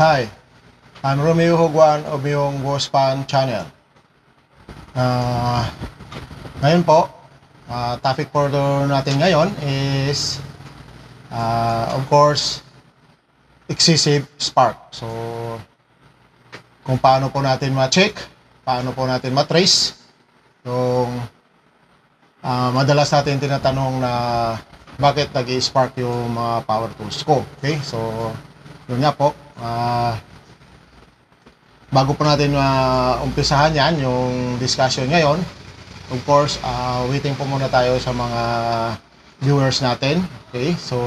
Hi, I'm Romeo Hugwan of yung Wospan Channel. Ah, ngayon po, ah, topic for natin ngayon is ah, of course excessive spark. So kung paano po natin ma-check, paano po natin ma-trace yung ah, madalas natin tinatanong na bakit nag-spark yung mga power tools ko. Okay? So yun nga po. Ah, bago po natin uh, umpisahan yan, yung discussion ngayon, of course, ah, waiting po muna tayo sa mga viewers natin. Okay, so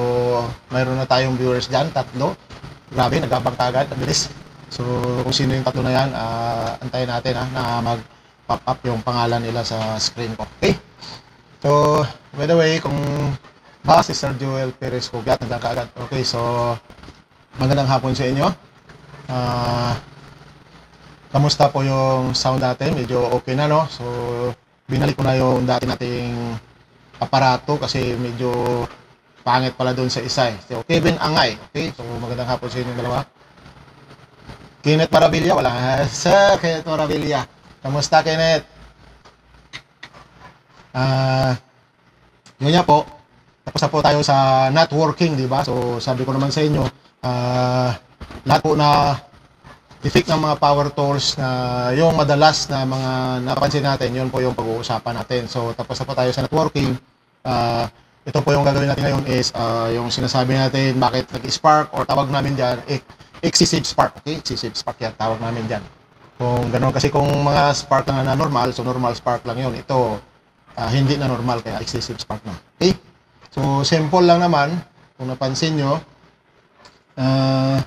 mayroon na tayong viewers dyan, tatlo. Grabe, nagabang kagad, bilis. So kung sino yung tatlo na yan, ah, antayin natin ah, na mag-pop up yung pangalan nila sa screen ko. Okay, so by the way, kung ba si Sir Joel Perez Kugat, nandiyan ka agad. Okay, so magandang hapon sa inyo. Ah, kamusta po yung sound natin? Medyo okay na, no? So, binalik ko na yung dati nating aparato kasi medyo pangit pala doon sa isa eh. So, Kevin Angay, okay? So, magandang hapon sa inyo dalawa. Kenneth Marabilia, wala. Sir Kenneth Marabilia. Kamusta, Kenneth? Ah, yun nga po. Tapos na po tayo sa networking, di ba? So, sabi ko naman sa inyo, ah, lahat po na effect ng mga power tools na yung madalas na mga napansin natin, yun po yung pag-uusapan natin. So, tapos na po tayo sa networking. Ah, ito po yung gagawin natin ngayon is ah, yung sinasabi natin bakit nag-spark or tawag namin dyan, eh, excessive spark. Okay? Excessive spark yan, tawag namin dyan. Kung gano'n kasi kung mga spark lang na normal, so normal spark lang yun. Ito, ah, hindi na normal, kaya excessive spark na. Okay? So, simple lang naman, kung napansin nyo, ah,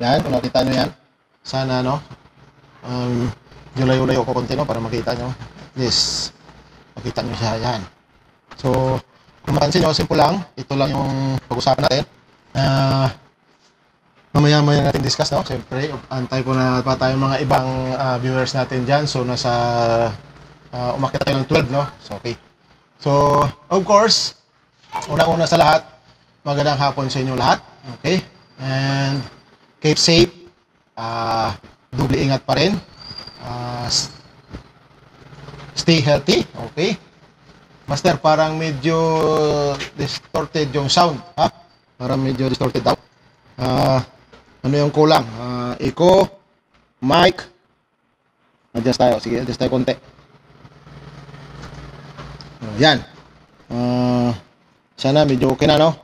yan, kung nakita nyo yan, sana, no, um, yulayo-layo ko konti, no, para makita nyo. Yes, makita nyo siya, yan. So, kung mapansin nyo, simple lang, ito lang yung pag-usapan natin. Ah, mamaya-maya natin discuss, no? Siyempre, antay ko na pa tayong mga ibang ah, viewers natin dyan. So, nasa, uh, umakit tayo ng 12, no? So, okay. So, of course, unang-una sa lahat, magandang hapon sa inyo lahat. Okay? And, keep safe. Ah, doble ingat pa rin. S- stay healthy. Okay? Master, parang medyo distorted yung sound. Ha? Parang medyo distorted daw. Ah, ano yung kulang? Ah, echo, mic. Adjust tayo. Sige, adjust tayo konti. Yan. Ah, sana medyo okay na, no?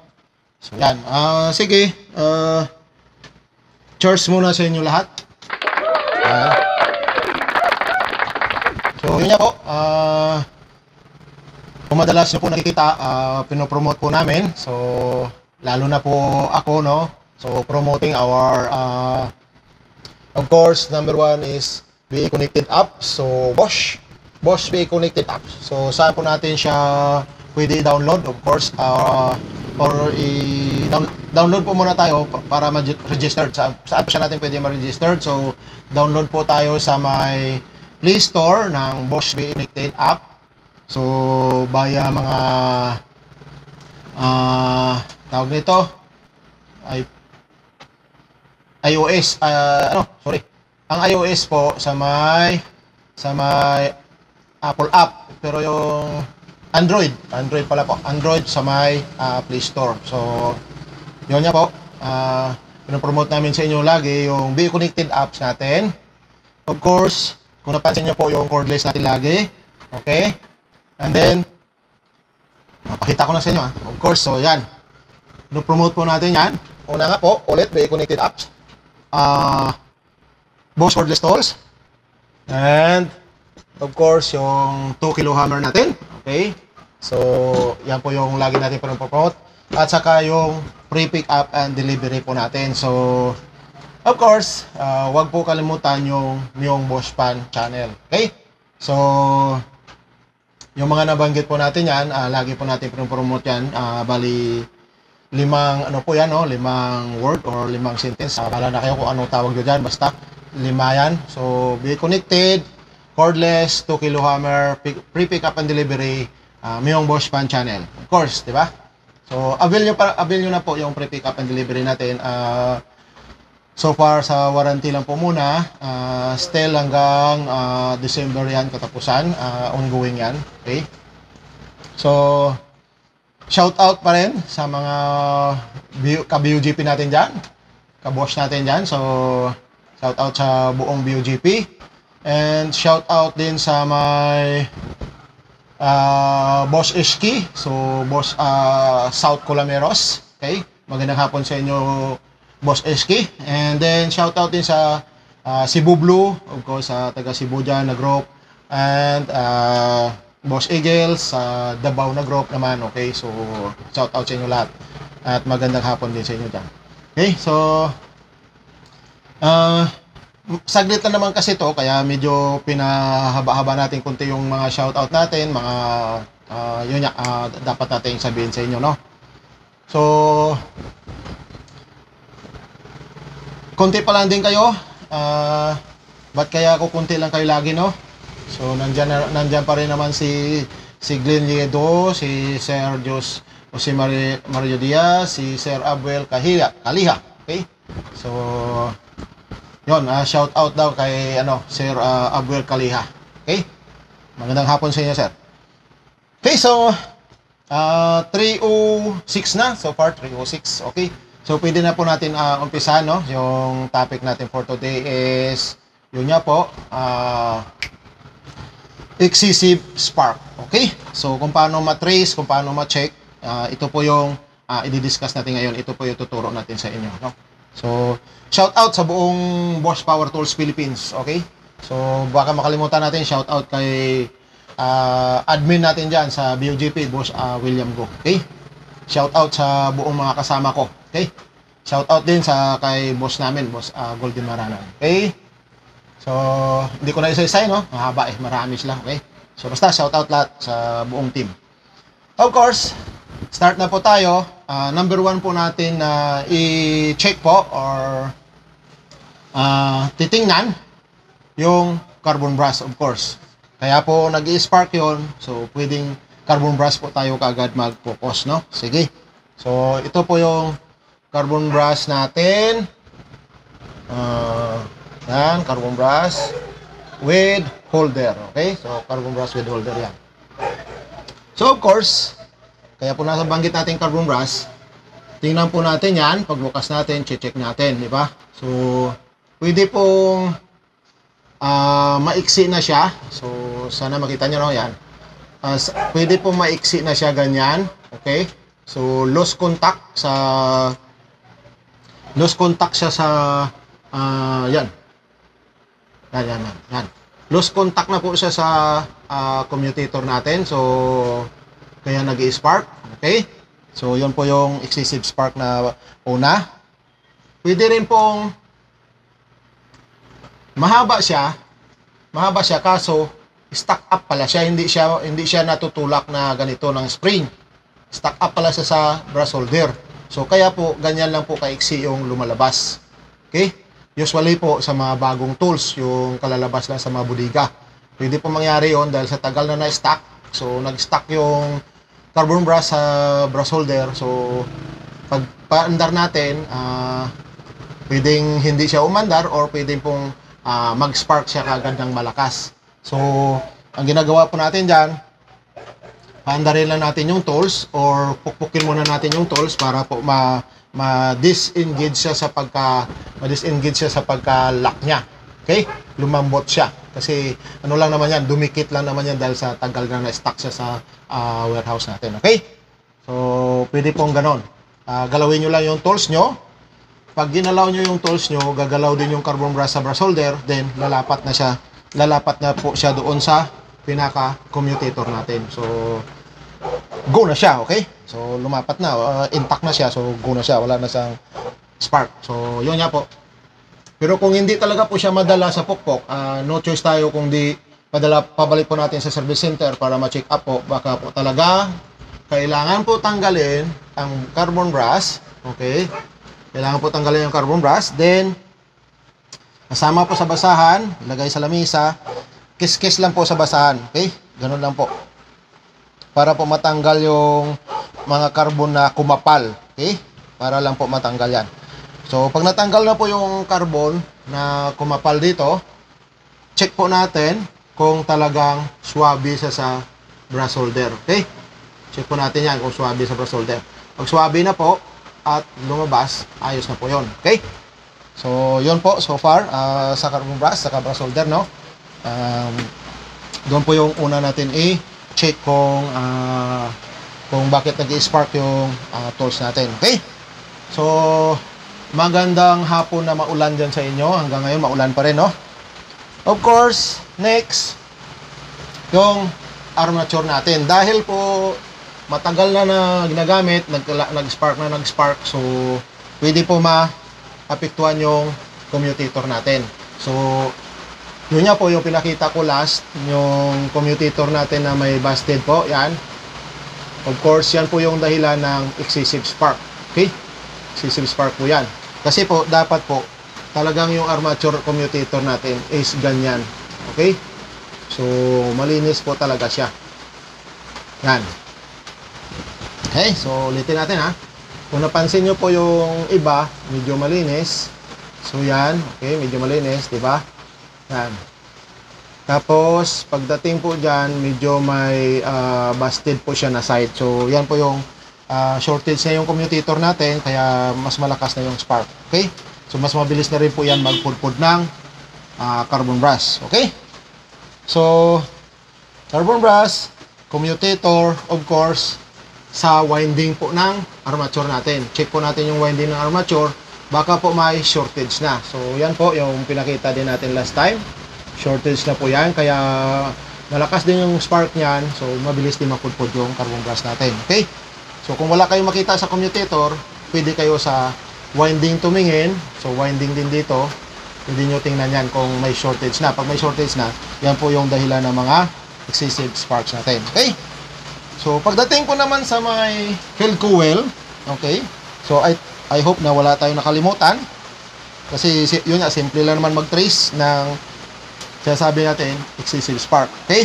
So, yan. Ah, sige. Ah, cheers muna sa inyo lahat. Ah. so, yun nga po. Ah, kung madalas nyo po nakikita, ah, pinopromote po namin. So, lalo na po ako, no? So, promoting our, ah, of course, number one is BA Connected App. So, Bosch. Bosch BA Connected App. So, saan po natin siya pwede i-download? Of course, ah, or i-download po muna tayo pa- para ma-register. Sa, saan po siya natin pwede ma-register? So, download po tayo sa may Play Store ng Bosch Connected App. So, via mga ah tawag nito ay iOS ah, ano sorry ang iOS po sa may sa may Apple app pero yung Android Android pala po Android sa may ah, Play Store so yun nga po ah pinopromote namin sa inyo lagi yung Be Connected apps natin of course kung napansin niyo po yung cordless natin lagi okay and then Pakita ko na sa inyo ah. Of course, so yan. No-promote po natin yan. Una nga po, ulit, Bay Connected Apps. Ah, Boss Cordless Tools. And, of course, yung 2 kilo hammer natin. Okay? So, yan po yung lagi natin pinopromote. At saka yung pre-pick up and delivery po natin. So, of course, ah, wag po kalimutan yung yung Boss Pan channel. Okay? So, yung mga nabanggit po natin yan, ah, lagi po natin promote yan. Ah, bali, limang, ano po yan, no? limang word or limang sentence. Uh, na kayo kung anong tawag nyo dyan. Basta, lima yan. So, be connected, cordless, 2 kilo hammer, pick, pre-pick up and delivery, uh, Miyong Bosch Pan channel. Of course, di ba? So, avail nyo, pa, avail nyo na po yung pre-pick up and delivery natin. Ah, So far sa warranty lang po muna, ah, still hanggang ah, December yan katapusan, ah, ongoing yan. Okay? So, shout out pa rin sa mga ka-BUGP natin dyan, ka-boss natin dyan. So, shout out sa buong BUGP. And shout out din sa may ah, Boss Ishki, so Boss ah, South Colameros. Okay? Magandang hapon sa inyo, Boss Ishki. And then shout out din sa ah, Cebu Blue, of course sa taga Cebu dyan na group. And ah, Boss Eagles sa Davao na group naman. Okay? So shout out sa inyo lahat. At magandang hapon din sa inyo dyan. Okay? So ah saglit na naman kasi to kaya medyo pinahaba-haba natin kunti yung mga shoutout natin, mga ah, yun ah, dapat natin sabihin sa inyo, no? So, konti pa lang din kayo. Ah, ba't kaya ako konti lang kayo lagi, no? So, nandyan, na- nandyan pa rin naman si si Glenn Liedo, si Sir Jos o si Mario Diaz, si Sir Abuel Kahila, Kaliha. Okay? So, yon, ah, shout out daw kay ano, Sir ah, Abuel Kaliha. Okay? Magandang hapon sa inyo, sir. Okay, so ah 306 na so far 306. Okay? So pwede na po natin ah, umpisahan no. Yung topic natin for today is yun nga po ah excessive spark. Okay? So kung paano ma-trace, kung paano ma-check, ah, ito po yung ah, i-discuss natin ngayon. Ito po yung tuturo natin sa inyo, no? So, shout out sa buong Bosch Power Tools Philippines, okay? So, baka makalimutan natin shout out kay ah, admin natin diyan sa BOGP, Boss ah, William Go, okay? Shout out sa buong mga kasama ko, okay? Shout out din sa kay boss namin, Boss ah, Golden Maranan, okay? So, hindi ko na isa-isay, no? Mahaba eh, marami sila, okay? So, basta shout out lahat sa buong team. Of course, start na po tayo. Ah, number one po natin na i-check po or ah, titingnan yung carbon brush, of course. Kaya po nag-i-spark yon so pwedeng carbon brush po tayo kaagad mag-focus, no? Sige. So, ito po yung carbon brush natin. Ah, yan, carbon brush with holder. Okay? So, carbon brush with holder yan. So, of course, kaya po nasa banggit natin carbon brush, tingnan po natin yan. Pagbukas natin, check natin, di ba? So, pwede pong ah, maiksi na siya. So, sana makita nyo, no? Yan. S- pwede pong maiksi na siya ganyan. Okay? So, loose contact sa loose contact siya sa ah, yan. Yan, yan, yan, yan. Loose contact na po siya sa ah, commutator natin. So, kaya nag spark Okay? So, yun po yung excessive spark na una. Pwede rin pong mahaba siya. Mahaba siya kaso stuck up pala siya. Hindi siya hindi siya natutulak na ganito ng spring. Stuck up pala siya sa brass holder. So, kaya po, ganyan lang po kaiksi yung lumalabas. Okay? Usually po sa mga bagong tools, yung kalalabas lang sa mga budiga. Pwede po mangyari yon dahil sa tagal na na-stack. So, nag-stack yung carbon brass sa brass holder. So, pag paandar natin, ah, pwedeng hindi siya umandar or pwedeng pong ah, mag-spark siya kagad ng malakas. So, ang ginagawa po natin dyan, paandarin lang natin yung tools or pukpukin muna natin yung tools para po ma ma-disengage siya sa pagka ma-disengage siya sa pagka-lock niya. Okay? Lumambot siya. Kasi ano lang naman yan, dumikit lang naman yan dahil sa tagal na na-stuck siya sa ah, warehouse natin. Okay? So, pwede pong ganon. Ah, galawin nyo lang yung tools nyo. Pag ginalaw nyo yung tools nyo, gagalaw din yung carbon brass sa brass holder, then lalapat na siya, lalapat na po siya doon sa pinaka commutator natin. So, go na siya, okay? So, lumapat na, uh, intact na siya, so go na siya, wala na siyang spark. So, yun nga po. Pero kung hindi talaga po siya madala sa pokpok, ah, no choice tayo kung di padala, pabalik po natin sa service center para ma-check up po. Baka po talaga kailangan po tanggalin ang carbon brass, okay? Kailangan po tanggalin yung carbon brass, then kasama po sa basahan, ilagay sa lamisa, kiss-kiss lang po sa basahan, okay? Ganun lang po para po matanggal yung mga carbon na kumapal. Okay? Para lang po matanggal yan. So, pag natanggal na po yung carbon na kumapal dito, check po natin kung talagang swabe siya sa brass holder. Okay? Check po natin yan kung swabe sa brass holder. Pag swabe na po at lumabas, ayos na po yon. Okay? So, yun po so far ah, sa carbon brass, sa brass holder, no? Um, doon po yung una natin i-check kung ah, kung bakit nag-spark yung ah, tools natin. Okay? So, magandang hapon na maulan dyan sa inyo. Hanggang ngayon, maulan pa rin, no? Of course, next, yung armature natin. Dahil po, matagal na na ginagamit, nag-spark na nag-spark, so, pwede po ma-apektuhan yung commutator natin. So, yun nga po yung pinakita ko last, yung commutator natin na may busted po, yan. Of course, yan po yung dahilan ng excessive spark. Okay? Excessive spark po yan. Kasi po, dapat po, talagang yung armature commutator natin is ganyan. Okay? So, malinis po talaga siya. Yan. Okay, so ulitin natin ha. Kung napansin nyo po yung iba, medyo malinis. So yan, okay, medyo malinis, di ba? Yan. Tapos, pagdating po dyan, medyo may ah, busted po siya na side. So, yan po yung ah, shortage na yung commutator natin, kaya mas malakas na yung spark. Okay? So, mas mabilis na rin po yan magpudpud ng ah, carbon brass. Okay? So, carbon brass, commutator, of course, sa winding po ng armature natin. Check po natin yung winding ng armature, baka po may shortage na. So, yan po yung pinakita din natin last time. Shortage na po yan, kaya malakas din yung spark niyan, so mabilis din mapudpud yung carbon brass natin. Okay? So, kung wala kayong makita sa commutator, pwede kayo sa winding tumingin. So, winding din dito. Hindi nyo tingnan yan kung may shortage na. Pag may shortage na, yan po yung dahilan ng mga excessive sparks natin. Okay? So, pagdating ko naman sa may field coil, okay? So, I, I hope na wala tayong nakalimutan. Kasi si- yun nga, simple lang naman mag-trace ng sinasabi natin, excessive spark. Okay?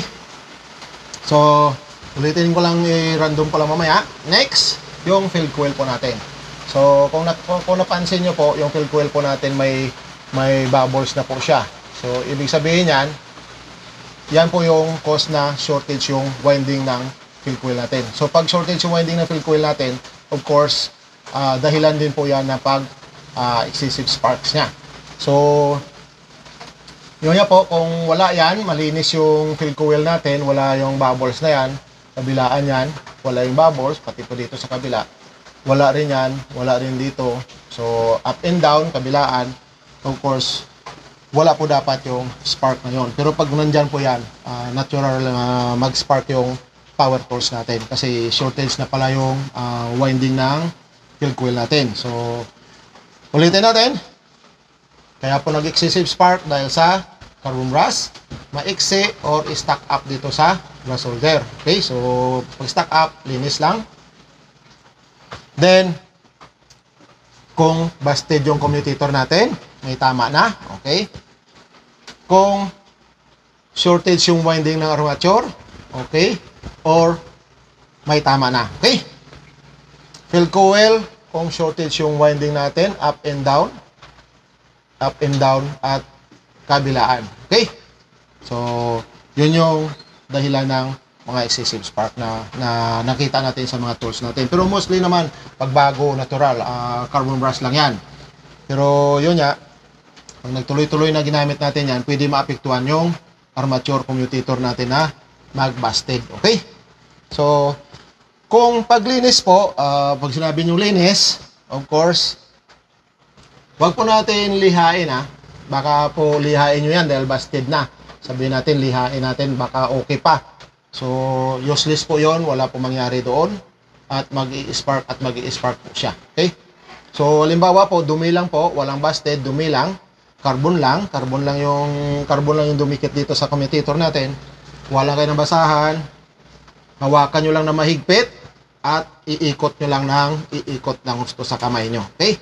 So, ulitin ko lang i-random ko lang mamaya. Next, yung field coil po natin. So, kung, na, kung, kung napansin nyo po, yung field coil po natin may, may bubbles na po siya. So, ibig sabihin yan, yan po yung cause na shortage yung winding ng field coil natin. So, pag shortage yung winding ng field coil natin, of course, ah, dahilan din po yan na pag ah, excessive sparks niya. So, yun nga po, kung wala yan, malinis yung field coil natin, wala yung bubbles na yan, kabilaan yan, wala yung bubbles, pati po dito sa kabila, wala rin yan, wala rin dito. So, up and down, kabilaan, of course, wala po dapat yung spark na yun. Pero pag nandyan po yan, ah, natural na mag-spark yung power source natin kasi shortage na pala yung ah, winding ng field coil natin. So, ulitin natin. Kaya po nag-excessive spark dahil sa carbon brass, maiksi or stack up dito sa brass holder. Okay, so pag stack up, linis lang. Then, kung busted yung commutator natin, may tama na. Okay. Kung shortage yung winding ng armature, okay, or may tama na. Okay. Field coil, kung shortage yung winding natin, up and down, up and down at kabilaan. Okay? So, yun yung dahilan ng mga excessive spark na, na nakita natin sa mga tools natin. Pero mostly naman, pagbago, natural, ah, carbon brass lang yan. Pero yun nga, pag nagtuloy-tuloy na ginamit natin yan, pwede maapektuhan yung armature commutator natin na mag-busted. Okay? So, kung paglinis po, ah, pag sinabi nyo linis, of course, Huwag po natin lihain ha. Baka po lihain nyo yan dahil busted na. Sabihin natin, lihain natin, baka okay pa. So, useless po yon wala po mangyari doon. At mag spark at mag spark po siya. Okay? So, halimbawa po, dumi lang po, walang busted, dumi lang. Carbon lang, carbon lang yung carbon lang yung dumikit dito sa commutator natin. Wala kayo ng basahan. Hawakan nyo lang na mahigpit at iikot nyo lang ng iikot ng gusto sa kamay nyo. Okay?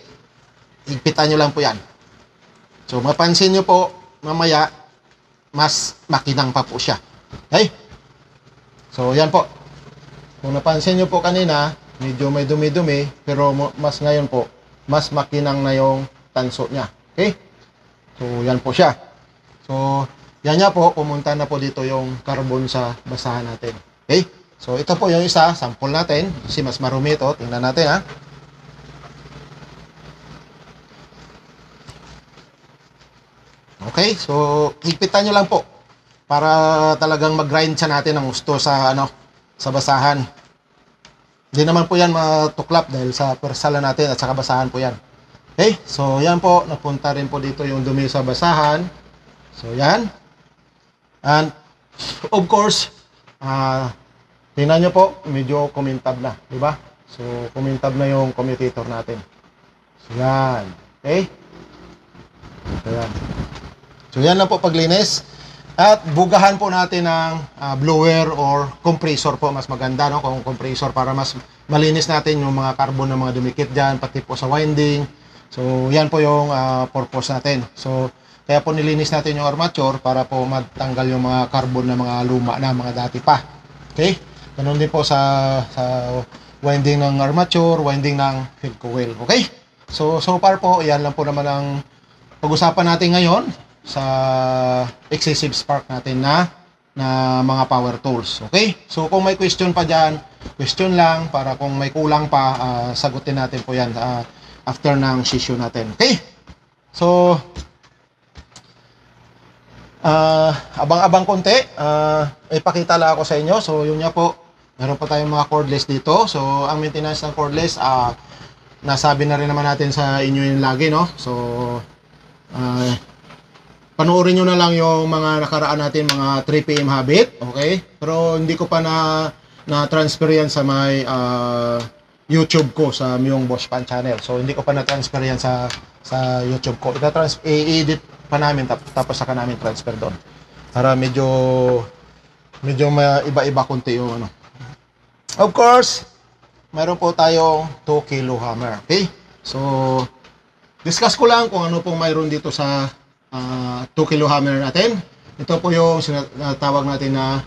Higpitan nyo lang po yan. So, mapansin nyo po, mamaya, mas makinang pa po siya. Okay? So, yan po. Kung napansin nyo po kanina, medyo may dumi-dumi, pero mas ngayon po, mas makinang na yung tanso niya. Okay? So, yan po siya. So, yan niya po, pumunta na po dito yung carbon sa basahan natin. Okay? So, ito po yung isa, sample natin. Kasi mas marumi ito. Tingnan natin ha. Okay, so higpitan nyo lang po para talagang mag-grind siya natin ng gusto sa ano sa basahan. Hindi naman po yan matuklap dahil sa persala natin at sa basahan po yan. Okay, so yan po, napunta rin po dito yung dumi sa basahan. So yan. And of course, uh, tingnan nyo po, medyo kumintab na, di ba? So kumintab na yung commutator natin. So yan. Okay? So yan. So yan lang po paglinis. At bugahan po natin ng uh, blower or compressor po mas maganda no kung compressor para mas malinis natin yung mga carbon ng mga dumikit diyan pati po sa winding. So yan po yung uh, purpose natin. So kaya po nilinis natin yung armature para po matanggal yung mga carbon ng mga luma na mga dati pa. Okay? Ganun din po sa sa winding ng armature, winding ng field coil. Okay? So so far po, yan lang po naman ang pag-usapan natin ngayon sa excessive spark natin na na mga power tools. Okay? So kung may question pa diyan, question lang para kung may kulang pa, uh, sagutin natin po 'yan uh, after ng session natin. Okay? So uh, abang-abang konti, uh, ipakita lang ako sa inyo. So yun nga po, meron pa tayong mga cordless dito. So ang maintenance ng cordless, uh, nasabi na rin naman natin sa inyo yung lagi, no? So uh, panoorin nyo na lang yung mga nakaraan natin, mga 3pm habit, okay? Pero hindi ko pa na na-transfer yan sa my uh, YouTube ko sa Myung Boss Pan channel. So hindi ko pa na-transfer yan sa sa YouTube ko. Ita-trans i-edit pa namin tap, tapos saka namin transfer doon. Para medyo medyo iba-iba konti yung ano. Of course, meron po tayong 2 kilo hammer, okay? So discuss ko lang kung ano pong mayroon dito sa uh, 2 kilo hammer natin. Ito po yung sinatawag natin na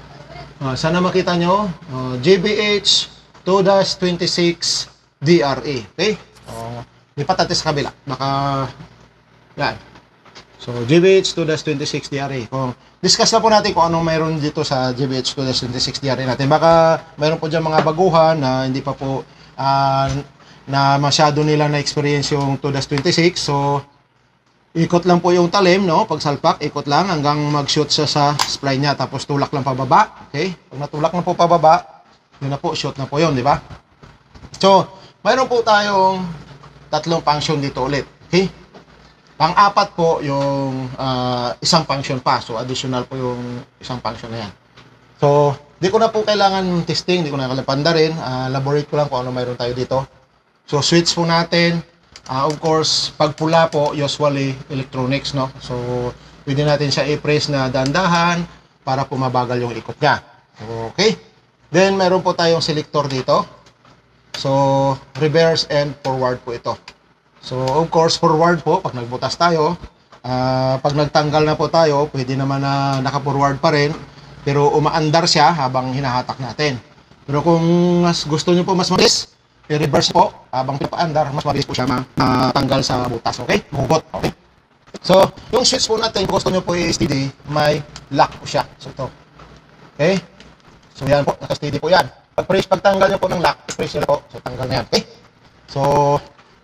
uh, sana makita nyo uh, JBH 2-26 DRE. Okay? Lipat natin sa kabila. Baka yan. So JBH 2-26 DRE. Kung discuss na po natin kung anong mayroon dito sa JBH 2-26 DRE natin. Baka mayroon po dyan mga baguhan na hindi pa po uh, na masyado nila na experience yung 2-26. So Ikot lang po yung talim, no? Pag salpak, ikot lang hanggang mag-shoot siya sa spline niya. Tapos tulak lang pababa. Okay? Pag natulak na po pababa, yun na po, shoot na po yun, di ba? So, mayroon po tayong tatlong function dito ulit. Okay? Pang-apat po yung uh, isang function pa. So, additional po yung isang function na yan. So, di ko na po kailangan testing, di ko na kalapanda rin. Uh, elaborate ko lang kung ano mayroon tayo dito. So, switch po natin Uh, of course, pag pula po, usually electronics, no? So, pwede natin siya i-press na dandahan para pumabagal yung ikot niya. Okay? Then, meron po tayong selector dito. So, reverse and forward po ito. So, of course, forward po, pag nagbutas tayo, uh, pag nagtanggal na po tayo, pwede naman na naka-forward pa rin, pero umaandar siya habang hinahatak natin. Pero kung mas gusto nyo po mas mabilis, i-reverse po habang pipaandar, mas mabilis po siya matanggal sa butas. Okay? Mahugot. Okay? So, yung switch po natin, kung gusto nyo po i-steady, may lock po siya. So, ito. Okay? So, yan po. Naka-steady po yan. Pag press, pagtanggal nyo po ng lock, press nyo po. So, tanggal na yan. Okay? So,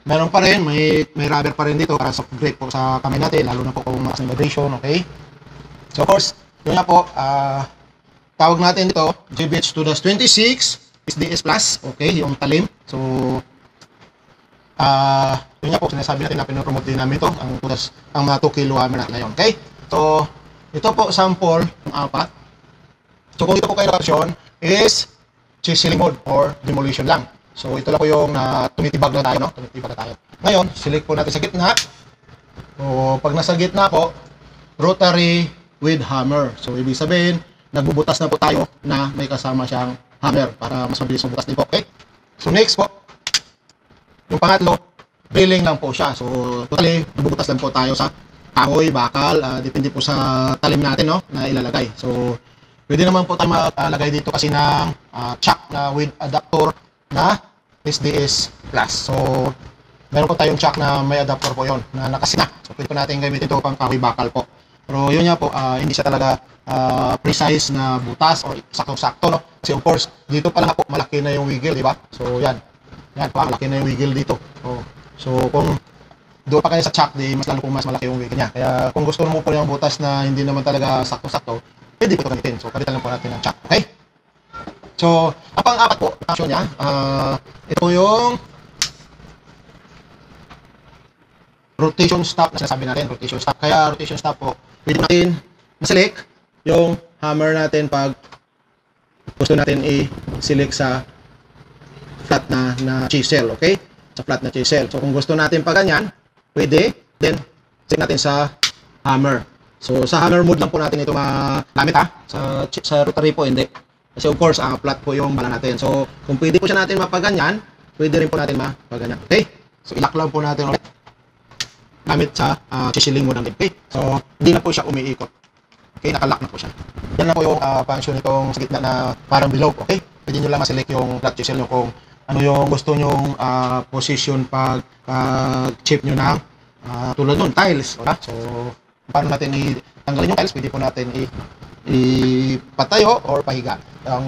meron pa rin, may, may rubber pa rin dito para sa grip po sa kamay natin, lalo na po kung ng vibration. Okay? So, of course, yun na po, ah, uh, tawag natin dito, GBH 2-26, SDS Plus, okay, yung talim. So, ah, uh, yun nga po, sinasabi natin na pinopromote din namin ito, ang tulas, ang mga 2 kilo hammer natin ngayon, okay? So, ito po, sample, ng apat. So, kung ito po kayo option is chiseling mode or demolition lang. So, ito lang po yung uh, tumitibag na tayo, no? Tumitibag na tayo. Ngayon, select po natin sa gitna. So, pag nasa gitna po, rotary with hammer. So, ibig sabihin, nagbubutas na po tayo na may kasama siyang hammer para mas mabilis bukas din po. Okay? So next po, yung pangatlo, drilling lang po siya. So totally, bubutas lang po tayo sa kahoy, bakal, uh, depende po sa talim natin no, na ilalagay. So pwede naman po tayo maglagay dito kasi ng uh, chuck na with adapter na SDS Plus. So meron po tayong chuck na may adapter po yon na nakasina. So pwede po natin gamitin ito pang kahoy bakal po. Pero yun nga po, ah, hindi siya talaga ah, precise na butas or sakto-sakto. No? Kasi of course, dito pa lang po malaki na yung wiggle, di ba? So yan. Yan pa, malaki na yung wiggle dito. Oh. So kung doon pa kayo sa chuck, di mas lalo po mas malaki yung wiggle niya. Kaya kung gusto mo po yung butas na hindi naman talaga sakto-sakto, pwede po ito gamitin. So palitan lang po natin ng chuck. Okay? So, ang pang-apat po, action niya, ah, ito yung rotation stop na sinasabi natin, rotation stop. Kaya rotation stop po, pwede natin ma-select yung hammer natin pag gusto natin i-select sa flat na, na chisel, okay? Sa flat na chisel. So, kung gusto natin pa ganyan, pwede, then, select natin sa hammer. So, sa hammer mode lang po natin ito magamit ha. Sa, sa rotary po, hindi. Kasi of course, ah, flat po yung bala natin. So, kung pwede po siya natin mapaganyan, pwede rin po natin mapaganyan. Okay? So, ilak lang po natin ulit gamit sa uh, chiseling mode natin. Okay? So, hindi na po siya umiikot. Okay? Nakalock na po siya. Yan na po yung ah, function nitong sa gitna na parang below. Okay? Pwede nyo lang ma-select yung flat chisel nyo kung ano yung gusto nyong ah, position pag chip nyo ng ah, tulad nun, tiles. Okay? So, paano natin i-tanggalin yung tiles? Pwede po natin ipatayo or pahiga ang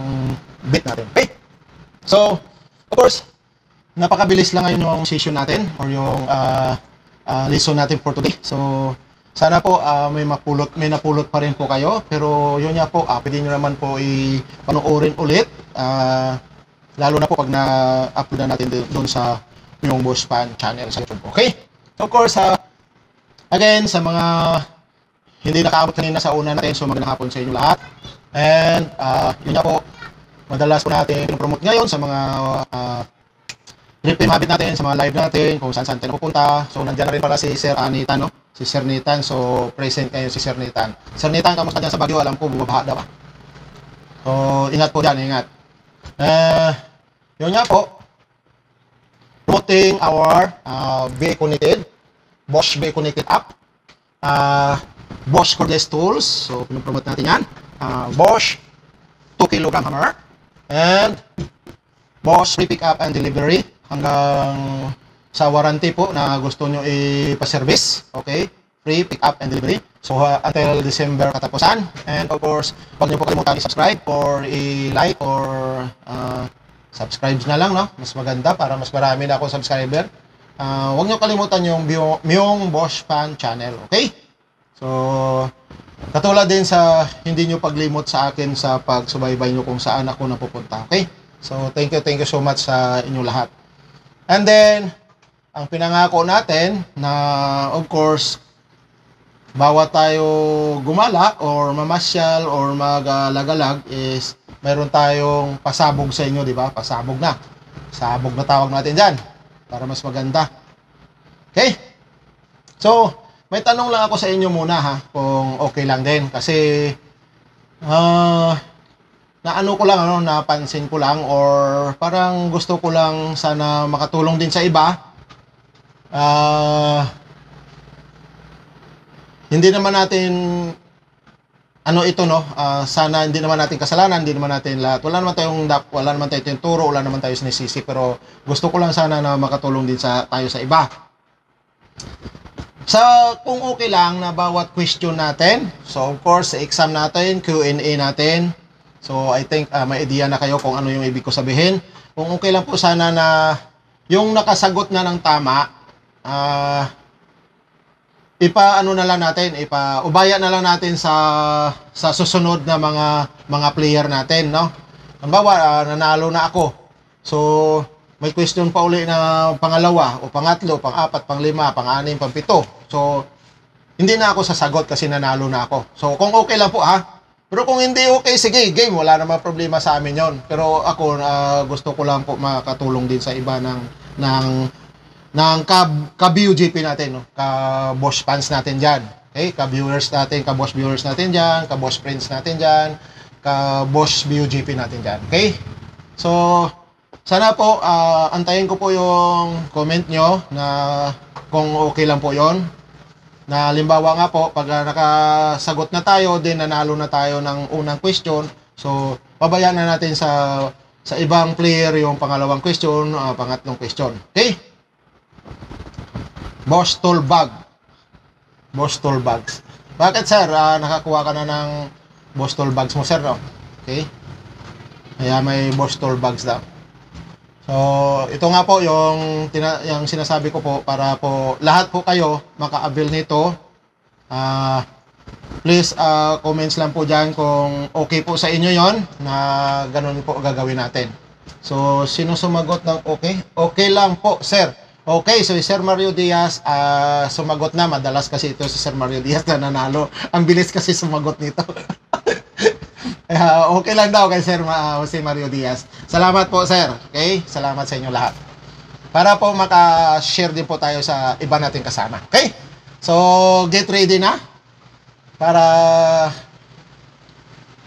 bit natin. Okay? So, of course, napakabilis lang ngayon yung session natin or yung uh, uh, lesson natin for today. So, sana po uh, may mapulot, may napulot pa rin po kayo. Pero yun nga po, uh, pwede nyo naman po i-panoorin ulit. Uh, lalo na po pag na-upload na natin doon sa yung Boss Pan channel sa YouTube. Okay? So, of course, uh, again, sa mga hindi nakaabot kanina sa una natin, so magandang hapon sa inyo lahat. And, uh, yun nga po, madalas po natin promote ngayon sa mga uh, Trip habit natin sa mga live natin, kung saan saan tayo pupunta. So, nandiyan na rin pala si Sir Anitan, no? Si Sir Nitan. So, present kayo si Sir Nitan. Sir Nitan, kamusta dyan sa Baguio? Alam ko, bumabaha daw. ah. So, ingat po dyan, ingat. Uh, yun nga po, promoting our uh, Be Connected, Bosch Be Connected app, uh, Bosch Cordless Tools. So, pinopromote natin yan. Uh, Bosch 2 kg hammer. And Bosch free pick up and delivery hanggang sa warranty po na gusto nyo ipa-service. Okay? Free pick up and delivery. So, uh, until December katapusan. And of course, huwag nyo po kalimutan i-subscribe or i-like or uh, subscribe na lang, no? Mas maganda para mas marami na ako subscriber. Uh, huwag nyo kalimutan yung Myong Bosch Fan channel. Okay? So, katulad din sa hindi nyo paglimot sa akin sa pagsubaybay nyo kung saan ako napupunta. Okay? So, thank you, thank you so much sa inyo lahat. And then, ang pinangako natin na of course, bawat tayo gumala or mamasyal or magalagalag is meron tayong pasabog sa inyo, di ba? Pasabog na. Sabog na tawag natin dyan para mas maganda. Okay? So, may tanong lang ako sa inyo muna ha, kung okay lang din. Kasi, uh, na ano ko lang, ano, napansin ko lang or parang gusto ko lang sana makatulong din sa iba. Uh, hindi naman natin ano ito no, uh, sana hindi naman natin kasalanan, hindi naman natin lahat. Wala naman tayong wala naman tayong turo, wala naman tayo sinisisi, pero gusto ko lang sana na makatulong din sa tayo sa iba. Sa kung okay lang na bawat question natin, so of course exam natin, Q&A natin, So I think uh, may idea na kayo kung ano yung ibig ko sabihin. Kung okay lang po sana na yung nakasagot na ng tama, uh, ipa ano na lang natin, ipa ubaya na lang natin sa sa susunod na mga mga player natin, no? Halimbawa, uh, nanalo na ako. So, may question pa uli na pangalawa o pangatlo, pang-apat, pang-lima, pang-anim, pang-pito. So, hindi na ako sasagot kasi nanalo na ako. So, kung okay lang po ha, pero kung hindi okay, sige, game. Wala naman problema sa amin yon. Pero ako, uh, gusto ko lang po makatulong din sa iba ng, ng, ng ka, ka-BUGP natin, no? ka-Bosch fans natin dyan. Okay? Ka-viewers natin, ka-Bosch viewers natin dyan, ka-Bosch friends natin dyan, ka-Bosch BUGP natin dyan. Okay? So, sana po, uh, antayin ko po yung comment nyo na kung okay lang po yon na limbawa nga po, pag nakasagot na tayo, din nanalo na tayo ng unang question, so pabayaan na natin sa sa ibang player yung pangalawang question, uh, pangatlong question. Okay? Bostol bag. Bostol bags. Bakit sir, Ah, nakakuha ka na ng Bostol bags mo sir, no? Okay? Kaya may Bostol bags daw. So, ito nga po yung, tina, yung sinasabi ko po para po lahat po kayo maka-avail nito. Ah, please ah, comments lang po dyan kung okay po sa inyo yon na ganun po gagawin natin. So, sino sumagot ng okay? Okay lang po, sir. Okay, so si Sir Mario Diaz ah, sumagot na. Madalas kasi ito si Sir Mario Diaz na nanalo. Ang bilis kasi sumagot nito. Ah, okay lang daw kay Sir Ma- Jose Mario Diaz. Salamat po, sir. Okay? Salamat sa inyo lahat. Para po maka-share din po tayo sa iba nating kasama. Okay? So, get ready na para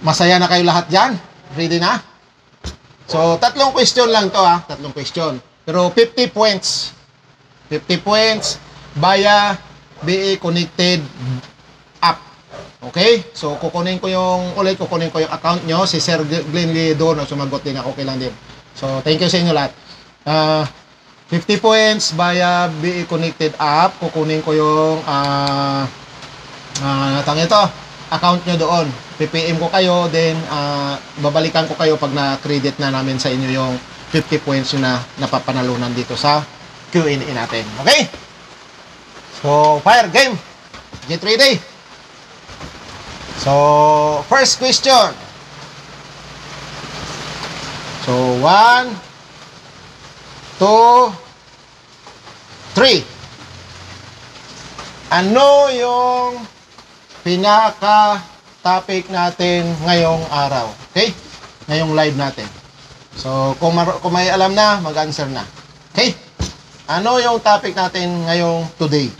masaya na kayo lahat dyan. Ready na? So, tatlong question lang to ha. Tatlong question. Pero 50 points. 50 points via BE Connected. Okay? So, kukunin ko yung, ulit kukunin ko yung account nyo. Si Sir Glenn Lido, no, sumagot din ako. Okay lang din. So, thank you sa inyo lahat. Ah, 50 points via BE Connected app. Kukunin ko yung, ah, ah, tang ito, account nyo doon. PPM ko kayo, then ah, babalikan ko kayo pag na-credit na namin sa inyo yung 50 points yun na napapanalunan dito sa Q&A natin. Okay? So, fire game. Get ready. So, first question. So, one, two, three. Ano yung pinaka-topic natin ngayong araw? Okay? Ngayong live natin. So, kung, kung may alam na, mag-answer na. Okay? Ano yung topic natin ngayong today?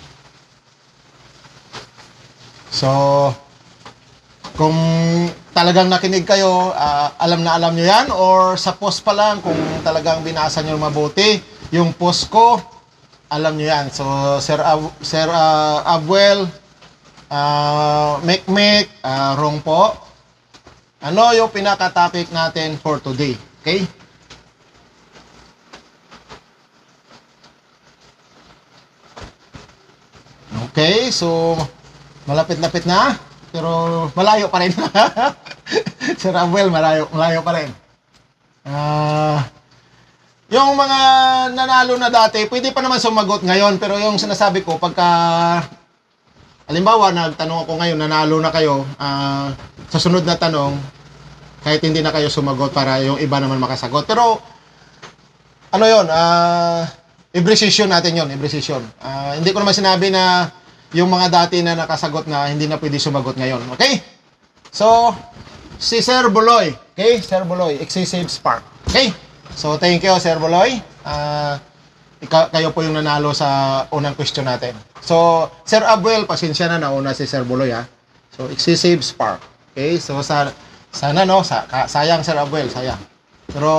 So, kung talagang nakinig kayo, ah, alam na alam nyo yan or sa post pa lang, kung talagang binasa nyo mabuti, yung post ko, alam nyo yan. So, Sir, Ab- Sir ah, Abwel, uh, Mekmek, ah, wrong po. Ano yung pinaka-topic natin for today? Okay? Okay, so malapit-lapit na, pero malayo pa rin. Sir Abel, malayo, malayo pa rin. Ah, yung mga nanalo na dati, pwede pa naman sumagot ngayon, pero yung sinasabi ko, pagka, halimbawa, nagtanong ako ngayon, nanalo na kayo, ah, sa sunod na tanong, kahit hindi na kayo sumagot para yung iba naman makasagot. Pero, ano yon ah, every natin yon every session. Ah, hindi ko naman sinabi na yung mga dati na nakasagot na hindi na pwede sumagot ngayon. Okay? So, si Sir Buloy. Okay? Sir Buloy, Excessive Spark. Okay? So, thank you, Sir Buloy. Ah, ika- kayo po yung nanalo sa unang question natin. So, Sir Abuel, pasensya na nauna si Sir Buloy ha. So, Excessive Spark. Okay? So, sa, sana no, sa, ka- sayang Sir Abuel, sayang. Pero,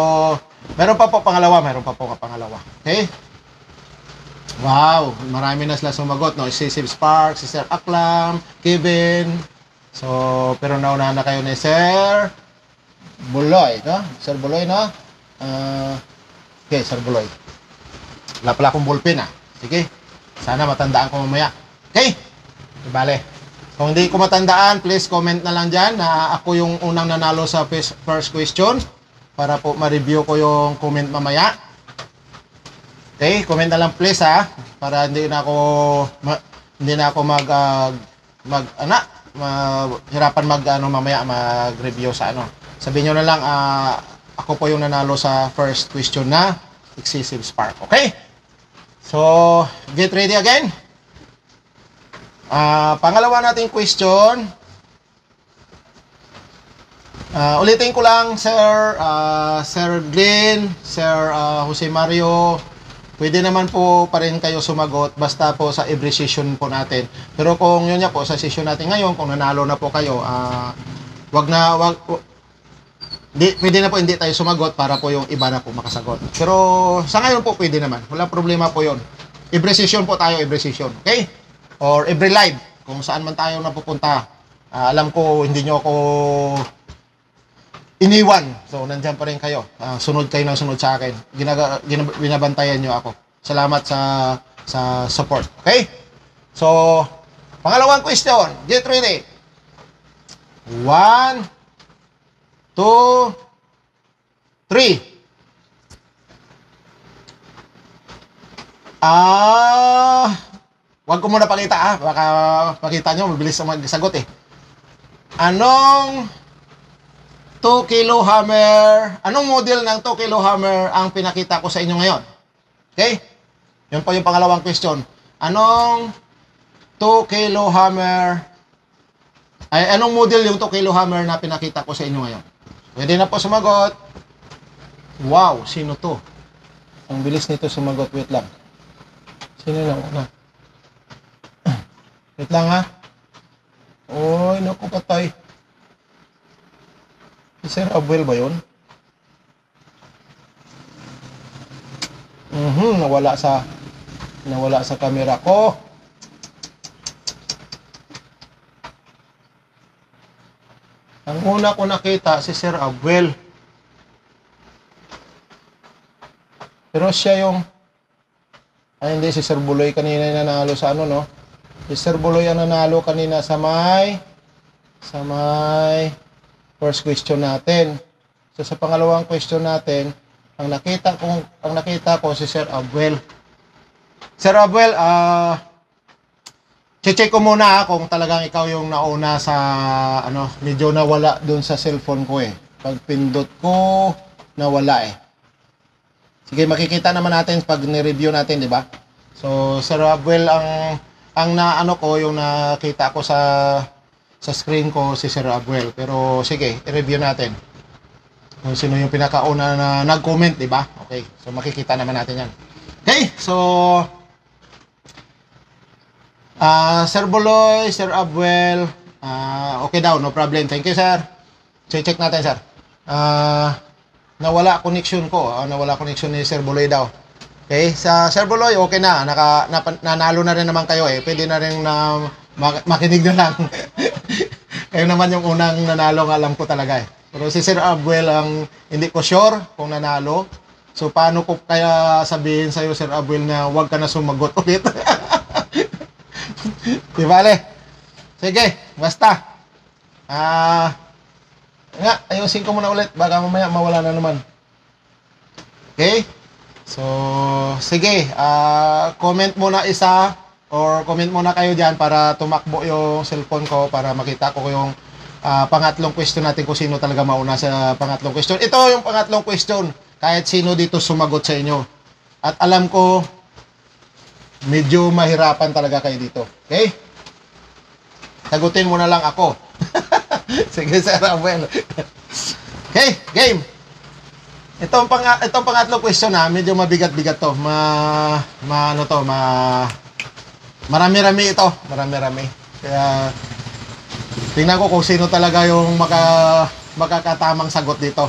meron pa po pangalawa, meron pa po pangalawa. Okay? Wow, marami na sila sumagot, no? Si Sib Spark, si Sir Aklam, Kevin. So, pero nauna na kayo ni Sir Buloy, no? Sir Buloy, no? Ah, okay, Sir Buloy. Wala pala akong ballpen, ah. Sige. Sana matandaan ko mamaya. Okay? Bale. Kung hindi ko matandaan, please comment na lang dyan na ako yung unang nanalo sa first question para po ma-review ko yung comment mamaya. Okay, comment na lang please ha para hindi na ako ma- hindi na ako mag ah, mag ana mahirapan mag ano mamaya mag-review sa ano. Sabihin niyo na lang ah, ako po yung nanalo sa first question na excessive spark. Okay? So, get ready again. Ah, pangalawa nating question. Ah, ulitin ko lang, Sir, ah, Sir Glenn, Sir ah, Jose Mario, pwede naman po pa rin kayo sumagot basta po sa every session po natin. Pero kung yun nga po, sa session natin ngayon, kung nanalo na po kayo, ah, wag na, wag, di, pwede na po hindi tayo sumagot para po yung iba na po makasagot. Pero sa ngayon po pwede naman. Wala problema po yun. Every session po tayo, every session. Okay? Or every live. Kung saan man tayo napupunta. Ah, alam ko, hindi nyo ako iniwan. So, nandyan pa rin kayo. Ah, sunod kayo ng sunod sa akin. Ginaga, ginab- binabantayan nyo ako. Salamat sa sa support. Okay? So, pangalawang question. Get ready. One, two, three. Ah, wag ko muna pakita ah. Baka makita nyo, mabilis na magsagot eh. Anong 2 kilo hammer, anong model ng 2 kilo hammer ang pinakita ko sa inyo ngayon? Okay? Yun po yung pangalawang question. Anong 2 kilo hammer, ay anong model yung 2 kilo hammer na pinakita ko sa inyo ngayon? Pwede na po sumagot. Wow, sino to? Ang bilis nito sumagot. Wait lang. Sino lang una? Wait lang ha. Oy, naku patay. Si Sir Abuel ba yun? Mhm, nawala sa nawala sa camera ko. Ang una ko nakita si Sir Abuel. Pero siya yung ay hindi si Sir Buloy kanina yung nanalo sa ano no. Si Sir Buloy ang nanalo kanina sa may sa may first question natin. So sa pangalawang question natin, ang nakita ko ang nakita ko si Sir Abuel. Sir Abuel, ah check ko muna ah, kung talagang ikaw yung nauna sa ano, medyo nawala doon sa cellphone ko eh. Pag pindot ko, nawala eh. Sige, makikita naman natin pag ni-review natin, di ba? So, Sir Abuel, ang ang naano ko, yung nakita ko sa sa screen ko si Sir Abuel. Pero sige, i-review natin. Kung sino yung pinakauna na nag-comment, di ba? Okay, so makikita naman natin yan. Okay, so Ah, Sir Boloy, Sir Abuel, ah, okay daw, no problem. Thank you, sir. Check natin, sir. Ah, nawala connection ko. Ah, nawala connection ni Sir Boloy daw. Okay, sa Sir Boloy, okay na. Naka, napa- nanalo na rin naman kayo eh. Pwede na rin na mak- makinig na lang. kayo naman yung unang nanalo ng alam ko talaga eh. Pero si Sir Abuel ang hindi ko sure kung nanalo. So paano ko kaya sabihin sa'yo Sir Abuel na huwag ka na sumagot ulit. Di bale. Sige, basta. Ah, nga, ayusin ko muna ulit. Baka mamaya mawala na naman. Okay? So, sige. Ah, comment muna isa or comment muna kayo dyan para tumakbo yung cellphone ko para makita ko yung ah, pangatlong question natin kung sino talaga mauna sa pangatlong question. Ito yung pangatlong question. Kahit sino dito sumagot sa inyo. At alam ko, medyo mahirapan talaga kayo dito. Okay? Sagutin mo na lang ako. Sige, Sir Abuel. okay, game. Itong pang itong pangatlong question na medyo mabigat-bigat to. Ma, ma ano to, ma marami-rami ito, marami-rami. Kaya tingnan ko kung sino talaga yung maka makakatamang sagot dito.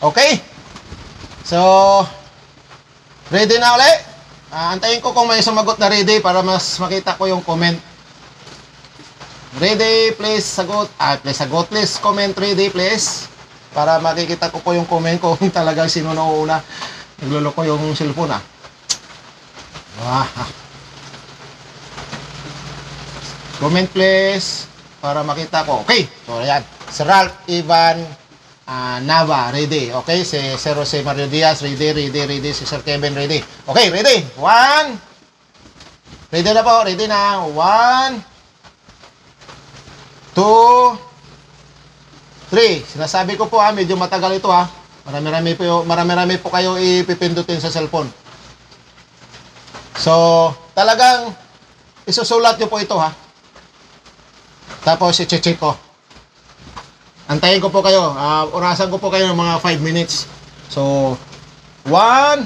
Okay? So, ready na ulit? Ah, antayin ko kung may sumagot na ready para mas makita ko yung comment. Ready, please sagot. Ah, please sagot, please comment ready, please. Para makikita ko po yung comment ko kung talagang sino na una. Nagluloko yung cellphone ah. Ah. Comment please para makita ko. Okay. So ayan. Si Ralph Ivan ah, Nava, ready. Okay, si Sir Jose Mario Diaz, ready, ready, ready. Si Sir Kevin, ready. Okay, ready. One. Ready na po, ready na. One. Two. Three. Sinasabi ko po ha, medyo matagal ito ha. Marami-rami po, marami-rami po kayo ipipindutin sa cellphone. So, talagang isusulat nyo po ito ha. Tapos, i-check ko. Antayin ko po kayo. Ah, orasan ko po kayo ng mga 5 minutes. So, 1,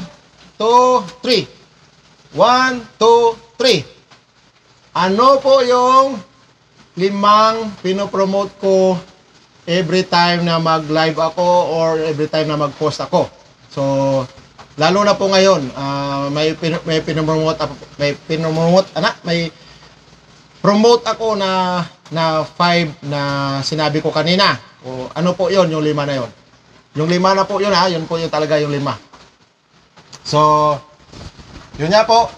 2, 3. 1, 2, 3. Ano po yung limang pinopromote ko every time na mag-live ako or every time na mag-post ako. So, lalo na po ngayon, ah, may pin- may pinopromote may pinopromote ana, may promote ako na na 5 na sinabi ko kanina. O ano po 'yon, yung lima na 'yon. Yung lima na po 'yon ha, yun po yung talaga yung lima. So, yun nga po.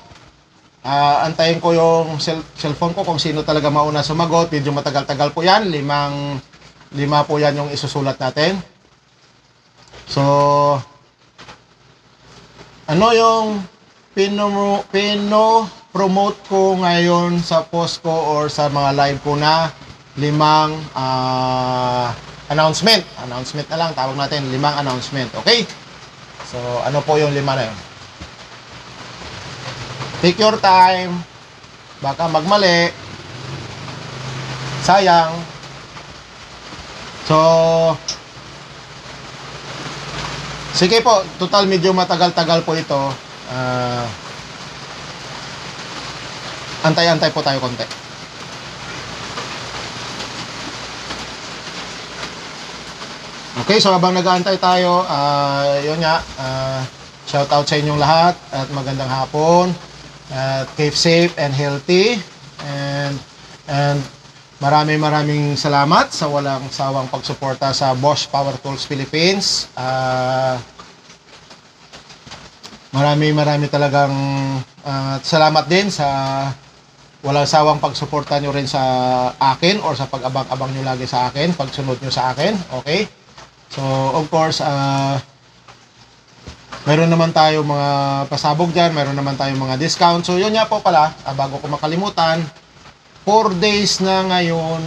Ah, antayin ko yung cell- cellphone ko kung sino talaga mauna sumagot. Medyo matagal-tagal po yan. Limang, lima po yan yung isusulat natin. So, ano yung pino, pino promote ko ngayon sa post ko or sa mga live ko na limang ah, announcement. Announcement na lang, tawag natin limang announcement. Okay? So, ano po yung lima na yun? Take your time. Baka magmali. Sayang. So, sige po, total medyo matagal-tagal po ito. Ah, antay-antay po tayo konti. Okay, so habang nag-aantay tayo, ah, yun nga, ah, shout out sa inyong lahat at magandang hapon. At keep safe and healthy. And and maraming maraming salamat sa walang sawang pagsuporta sa Bosch Power Tools Philippines. Ah, marami marami talagang ah, salamat din sa walang sawang pagsuporta nyo rin sa akin or sa pag-abang-abang nyo lagi sa akin, pagsunod nyo sa akin, okay? So, of course, ah meron naman tayo mga pasabog dyan, meron naman tayo mga discount. So, yun nga po pala, ah, bago ko makalimutan, 4 days na ngayon